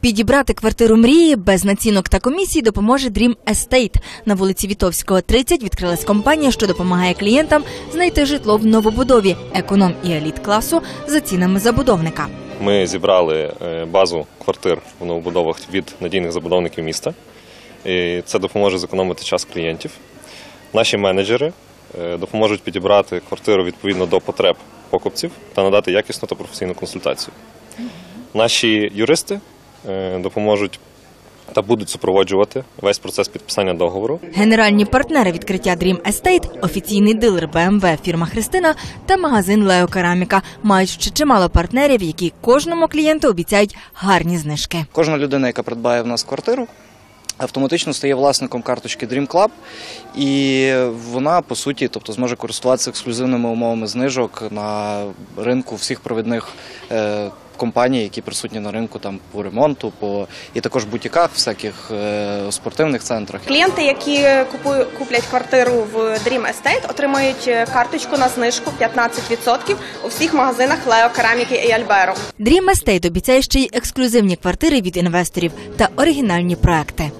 Підібрати квартиру мрії без націнок та комісій допоможе Dream Estate. На вулиці Вітовського, 30 відкрилась компанія, що допомагає клієнтам знайти житло в новобудові, економ і еліт класу за цінами забудовника. Ми зібрали е, базу квартир в новобудовах від надійних забудовників міста. І це допоможе зекономити час клієнтів. Наші менеджери е, допоможуть підібрати квартиру відповідно до потреб покупців та надати якісну та професійну консультацію. Наші юристи допоможуть та будуть супроводжувати весь процес підписання договору. Генеральні партнери відкриття Dream Estate – офіційний дилер BMW фірма Христина та магазин Лео Кераміка мають ще чимало партнерів, які кожному клієнту обіцяють гарні знижки. Кожна людина, яка придбає в нас квартиру, автоматично стає власником карточки Dream Club, і вона по суті, тобто, зможе користуватися ексклюзивними умовами знижок на ринку всіх провідних е, компаній, які присутні на ринку там по ремонту, по і також бутіках, всяких е, спортивних центрах. Клієнти, які купують, куплять квартиру в Dream Estate, отримають е, карточку на знижку 15% у всіх магазинах Лео Кераміки і Альберо. Dream Estate обіцяє ще й ексклюзивні квартири від інвесторів та оригінальні проекти.